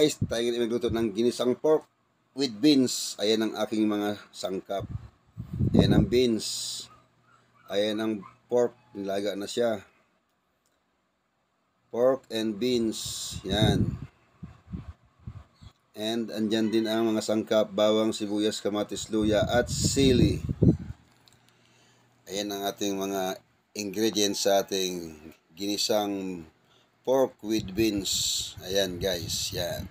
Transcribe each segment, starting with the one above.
guys, tayo ngayon magluto ng ginisang pork with beans. Ayan ang aking mga sangkap. Ayan ang beans. Ayan ang pork. Nilaga na siya. Pork and beans. Yan. And andyan din ang mga sangkap, bawang, sibuyas, kamatis, luya, at sili. Ayan ang ating mga ingredients sa ating ginisang pork with beans. Ayan guys, yan.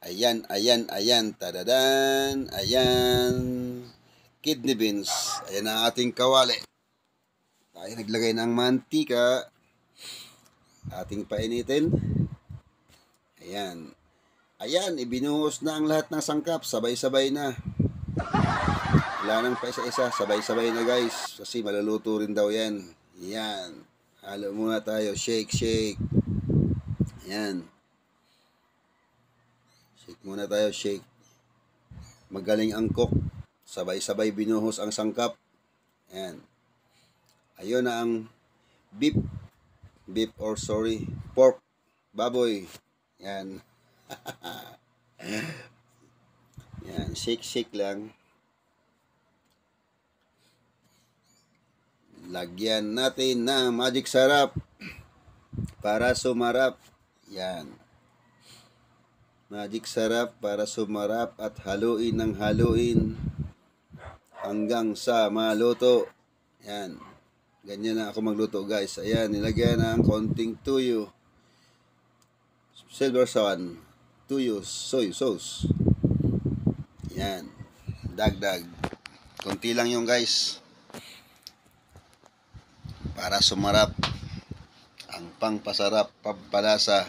Ayan, ayan, ayan, tadadan, ayan, kidney beans. Ayan ang ating kawali. Tayo naglagay ng mantika. Ating painitin. Ayan. Ayan, ibinuhos na ang lahat ng sangkap. Sabay-sabay na. Wala nang pa isa-isa. Sabay-sabay na guys. Kasi maluluto rin daw yan. Yan. Halo muna tayo. Shake, shake. Ayan. Shake muna tayo, shake. Magaling ang cook. Sabay-sabay binuhos ang sangkap. Ayan. Ayun na ang beef. Beef or sorry, pork. Baboy. Yan. Yan. Shake, shake lang. Lagyan natin ng magic sarap para sumarap. Yan. Magic sarap para sumarap at haluin ng haluin hanggang sa maluto. Yan. Ganyan na ako magluto guys. Ayan, nilagyan ng konting tuyo. Silver swan. Tuyo, soy sauce. Yan. Dagdag. Konti lang yung guys para sumarap ang pangpasarap pampalasa.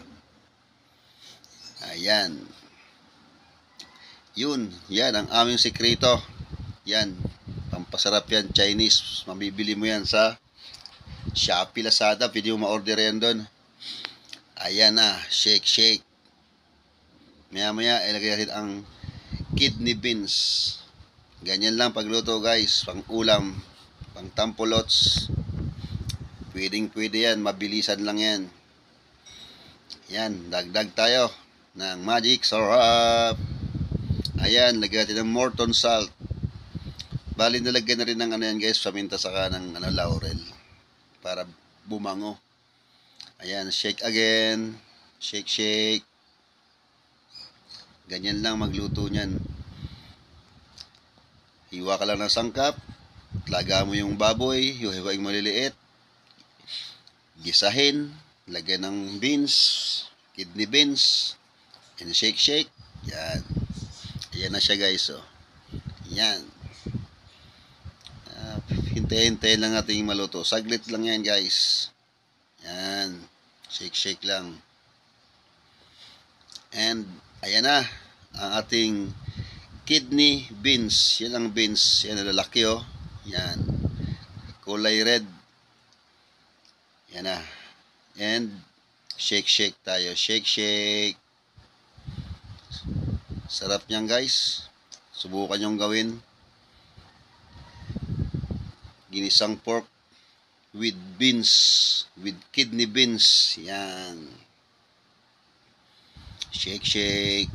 Ayan. Yun yan ang aming sekreto yan pampasarap yan Chinese. Mabibili mo yan sa Shopee Lazada pwede mo ma-order yan doon. Ayan na shake shake. Maya maya ilagay natin ang kidney beans. Ganyan lang pagluto guys. Pang ulam pang tampulots Pwedeng pwede yan, mabilisan lang yan. Yan, dagdag tayo ng magic syrup. Ayan, lagyan natin ng Morton salt. Bali, nalagyan na rin ng ano yan guys, paminta saka ng ano, laurel. Para bumango. Ayan, shake again. Shake, shake. Ganyan lang magluto niyan. Hiwa ka lang ng sangkap. Laga mo yung baboy, hiwa-hiwaing maliliit gisahin, lagyan ng beans, kidney beans, and shake shake. Yan. Yan na siya guys. Oh. Yan. Uh, hintay-hintay lang natin maluto. Saglit lang yan guys. Yan. Shake shake lang. And ayan na ang ating kidney beans. Yan ang beans. Yan lalaki oh. Yan. Kulay red yan na. And, shake, shake tayo. Shake, shake. Sarap niyan guys. Subukan nyong gawin. Ginisang pork with beans. With kidney beans. Yan. Shake, shake.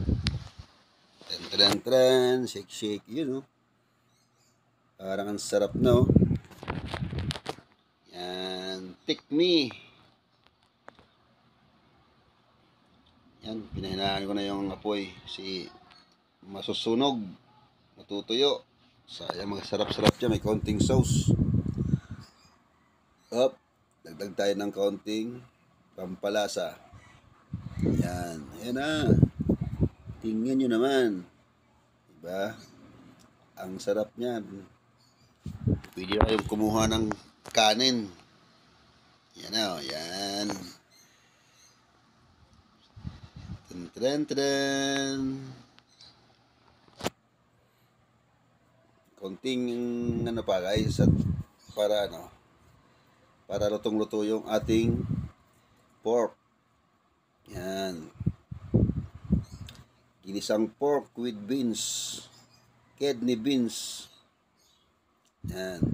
Tren, tren, tren. Shake, shake. Yun, know. Parang ang sarap, no? Take me. Yan, pinahinaan ko na yung apoy. Si masusunog. Matutuyo. Sayang magsarap-sarap siya. May konting sauce. Up. Dagdag tayo ng konting pampalasa. Yan. Yan na. Tingnan nyo naman. Diba? Ang sarap niyan. Pwede na kayong kumuha ng kanin. Yan o, yan. Tren, tren, tren. Konting ano pa guys at para ano para lutong-luto yung ating pork. Yan. Ginisang pork with beans. Kidney beans. Yan.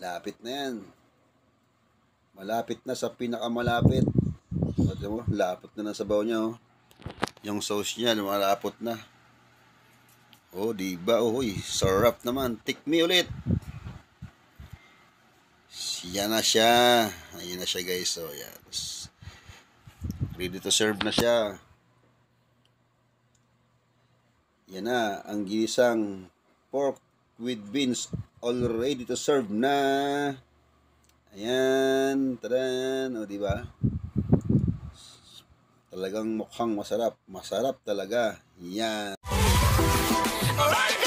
Lapit na yan. Malapit na sa pinakamalapit. Pati mo, lapot na ng sabaw niya, oh. Yung sauce niya, lumalapot na. Oh, di ba? Oh, uy, sarap naman. Tikmi ulit. Yan na siya. Ayan na siya, guys. So, yan. Ready to serve na siya. Yan na, ang ginisang pork with beans all ready to serve na. Ayan, tadan, o di ba? Talagang mukhang masarap. Masarap talaga. Yan. Alright,